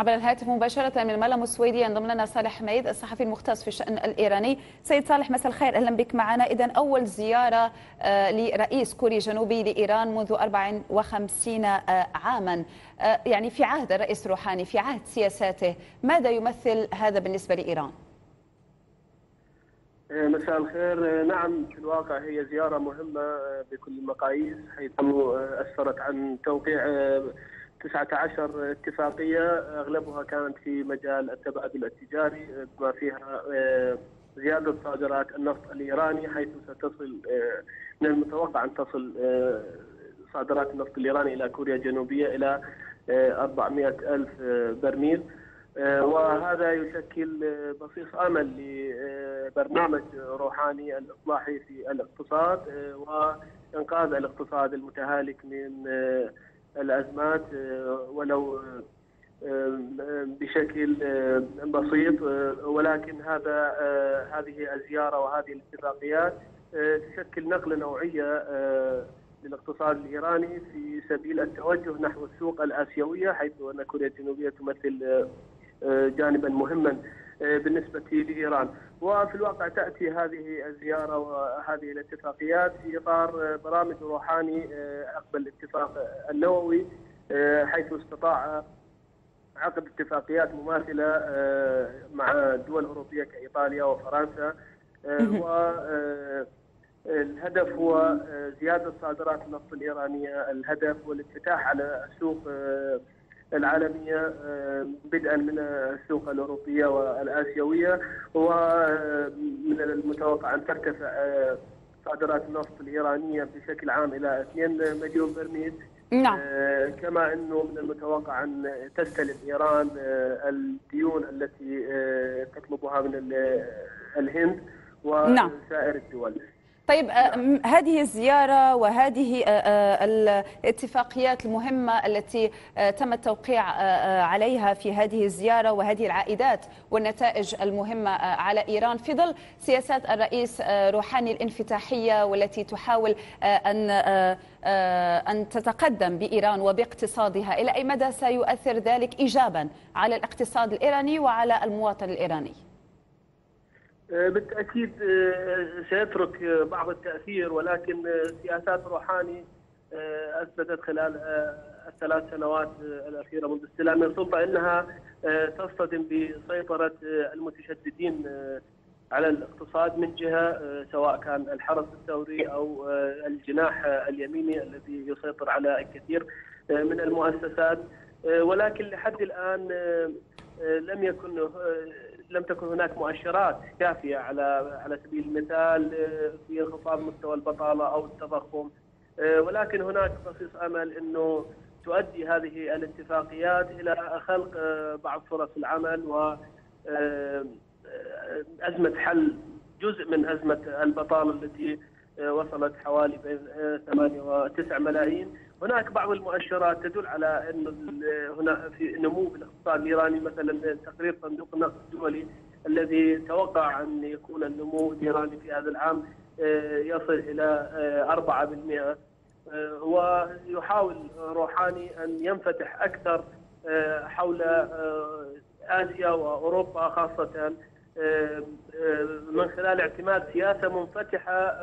عبر الهاتف مباشرة من الملم السويدي ينضم لنا صالح حميد الصحفي المختص في الشأن الإيراني. سيد صالح مساء الخير. أهلا بك معنا. إذا أول زيارة آه، لرئيس كوريا الجنوبي لإيران منذ 54 آه، عاما. آه، يعني في عهد الرئيس روحاني في عهد سياساته ماذا يمثل هذا بالنسبة لإيران؟ مساء الخير. نعم في الواقع هي زيارة مهمة بكل المقاييس حيث أسفرت عن توقيع 19 اتفاقية أغلبها كانت في مجال التبادل التجاري بما فيها آه، زيادة صادرات النفط الإيراني حيث ستصل آه، من المتوقع أن تصل آه، صادرات النفط الإيراني إلى كوريا الجنوبية إلى 400 ألف برميل. وهذا يشكل بصيص أمل لبرنامج روحاني الإصلاحي في الاقتصاد وإنقاذ الاقتصاد المتهالك من الأزمات آه، ولو آه، بشكل آه، بسيط ولكن هذا هذه الزيارة وهذه الاتفاقيات تشكل نقلة نوعية للاقتصاد الإيراني في سبيل التوجه نحو السوق الآسيوية حيث أن كوريا الجنوبية تمثل جانبا مهما. بالنسبة لإيران. وفي الواقع تأتي هذه الزيارة وهذه الاتفاقيات في إطار برامج روحاني عقب الاتفاق النووي حيث استطاع عقد اتفاقيات مماثلة مع دول أوروبية كإيطاليا وفرنسا و الهدف هو زيادة صادرات النفط الإيرانية الهدف هو الانفتاح على سوق العالمية آه، بدءا من السوق الأوروبية والآسيوية ومن المتوقع أن ترتفع آه، صادرات النفط الإيرانية بشكل عام إلى 2 مليون برميل. نعم. آه، كما أنه من المتوقع أن تستلم إيران الديون التي تطلبها من الهند نعم. وسائر الدول. طيب آه، هذه الزيارة وهذه آه، آه، الاتفاقيات المهمة التي تم التوقيع عليها في هذه الزيارة وهذه العائدات والنتائج المهمة على إيران في ظل سياسات الرئيس روحاني الانفتاحية والتي تحاول أن أن تتقدم بإيران وباقتصادها إلى أي مدى سيؤثر ذلك إيجابا على الاقتصاد الإيراني وعلى المواطن الإيراني؟ آه، بالتأكيد آه، سيترك بعض التأثير ولكن سياسات روحاني آه، أثبتت خلال الثلاث سنوات الأخيرة منذ استلام السلطه إنها تصطدم بسيطرة المتشددين على الاقتصاد من جهة سواء كان الحرس الثوري أو الجناح اليميني الذي يسيطر على الكثير من المؤسسات ولكن لحد الآن لم يكن لم تكن هناك مؤشرات كافية على على سبيل المثال آه، في انخفاض مستوى البطالة أو التضخم. آه، ولكن هناك بصيص أمل إنه تؤدي هذه الاتفاقيات إلى خلق آه، بعض فرص العمل و أزمة حل جزء من أزمة البطالة التي وصلت حوالي بين 8 و 9 ملايين. هناك بعض المؤشرات تدل على انه هنا في نمو الاقتصاد الإيراني مثلا تقرير صندوق النقد الدولي الذي توقع أن يكون النمو الإيراني في هذا العام آه، يصل إلى 4% آه، آه، ويحاول روحاني أن ينفتح أكثر حول آسيا وأوروبا خاصة من خلال اعتماد سياسة منفتحة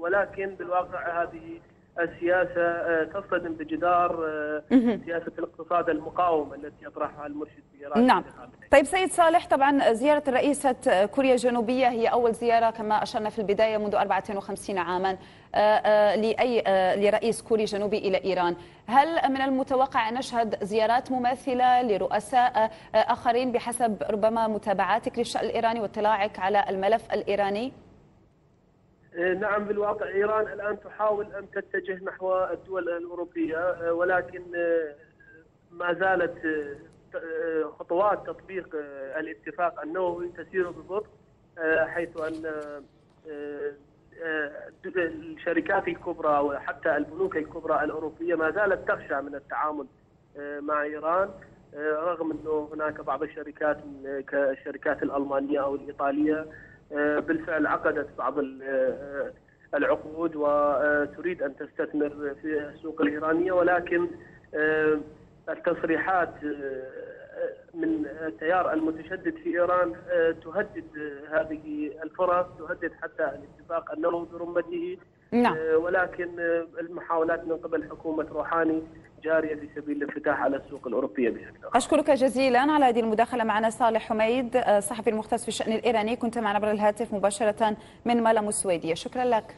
ولكن بالواقع هذه السياسة آه، تصطدم بجدار آه، سياسة الاقتصاد المقاوم التي يطرحها المرشد في إيران. نعم. طيب سيد صالح طبعا زيارة رئيسه كوريا الجنوبية هي أول زيارة كما أشرنا في البداية منذ 54 عاما آه، لأي لرئيس كوري جنوبي إلى إيران، هل من المتوقع أن نشهد زيارات مماثلة لرؤساء آخرين بحسب ربما متابعاتك للشأن الإيراني واطلاعك على الملف الإيراني؟ إيه، نعم بالواقع إيران الآن تحاول أن تتجه نحو الدول الأوروبية إيه، ولكن إيه، ما زالت خطوات تطبيق الاتفاق النووي تسير ببطء حيث أن الشركات الكبرى وحتى البنوك الكبرى الأوروبية ما زالت تخشى من التعامل مع إيران رغم إنه هناك بعض الشركات كالشركات الألمانية أو الإيطالية بالفعل عقدت بعض آه، العقود وتريد أن تستثمر في السوق الإيرانية ولكن آه، التصريحات التيار المتشدد في إيران تهدد هذه الفرص تهدد حتى الاتفاق النووي برمته. نعم. ولكن المحاولات من قبل حكومة روحاني جارية في سبيل الانفتاح على السوق الأوروبية بشكل أشكرك جزيلا على هذه المداخلة معنا صالح حميد صحفي المختص في الشأن الإيراني. كنت معنا عبر الهاتف مباشرة من مالم السويدية. شكرا لك.